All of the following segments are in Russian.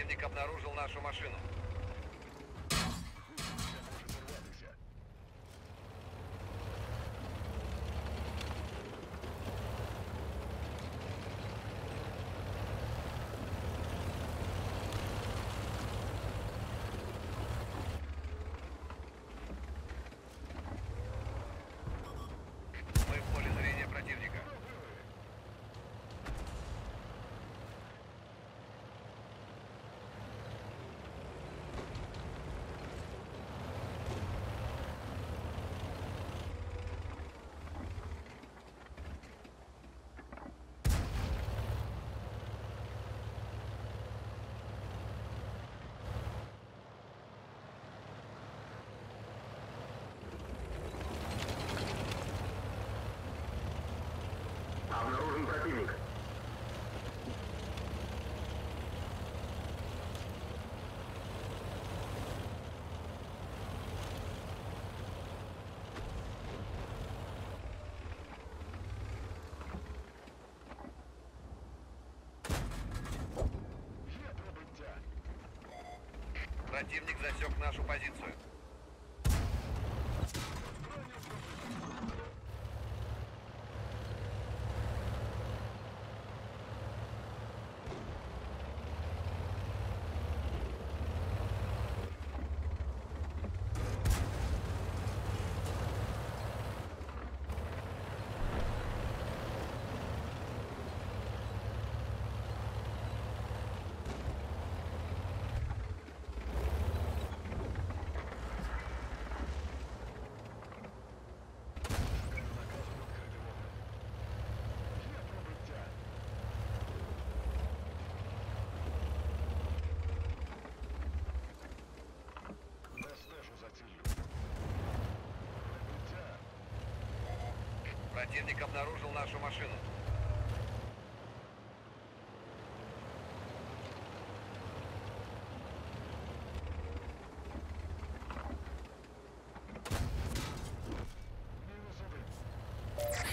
Противник обнаружил нашу машину. Мы в поле зрения противника. Обнаружен противник. Противник засек нашу позицию. Противник обнаружил нашу машину.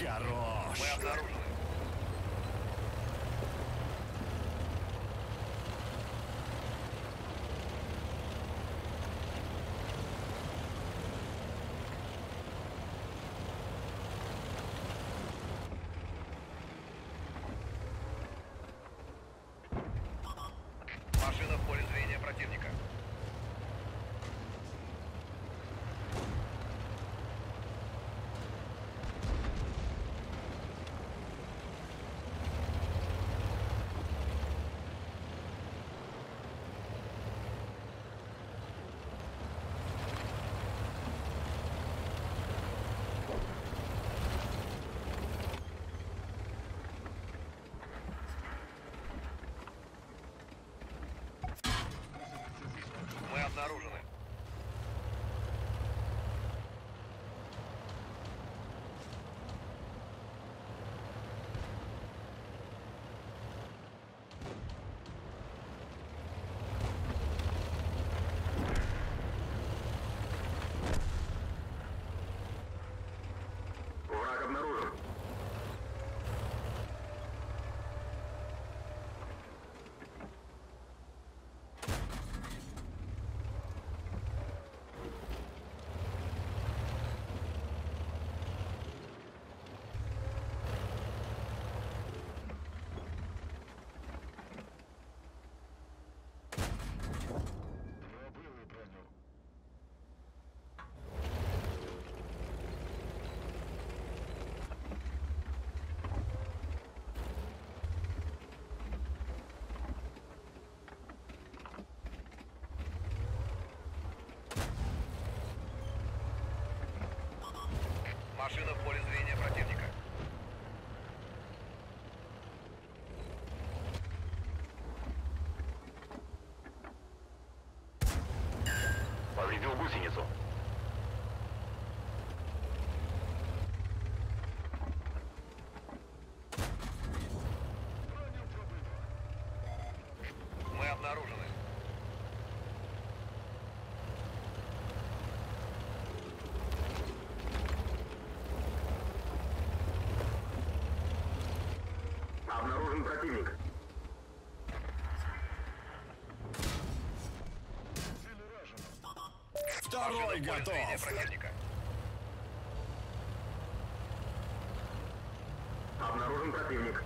Хорош! Мы обнаружены. Joshua the 40. Второй готов. противника. Обнаружен противник.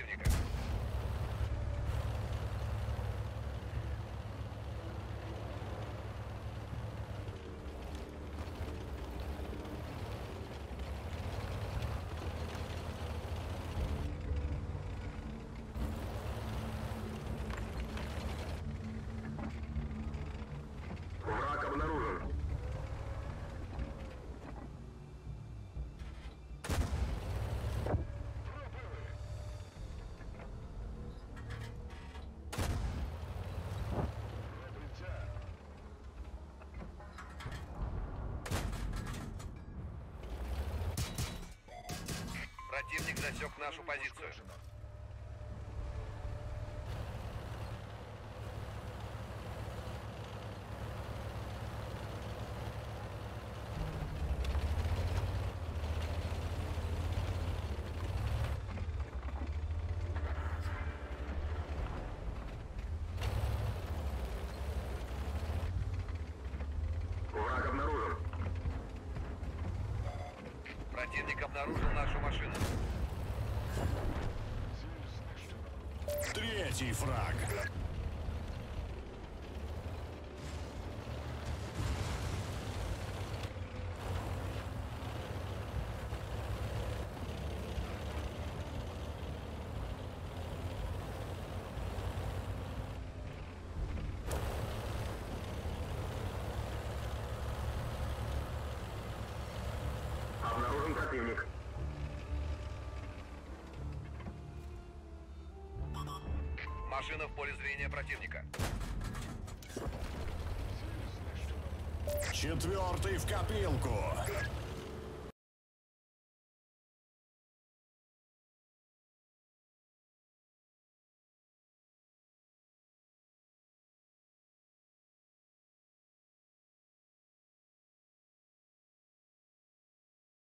Противника. Враг обнаружен. Засек нашу позицию. Противник обнаружил нашу машину. Третий фраг. Обнаружен противник. Машина в поле зрения противника. Четвертый в копилку.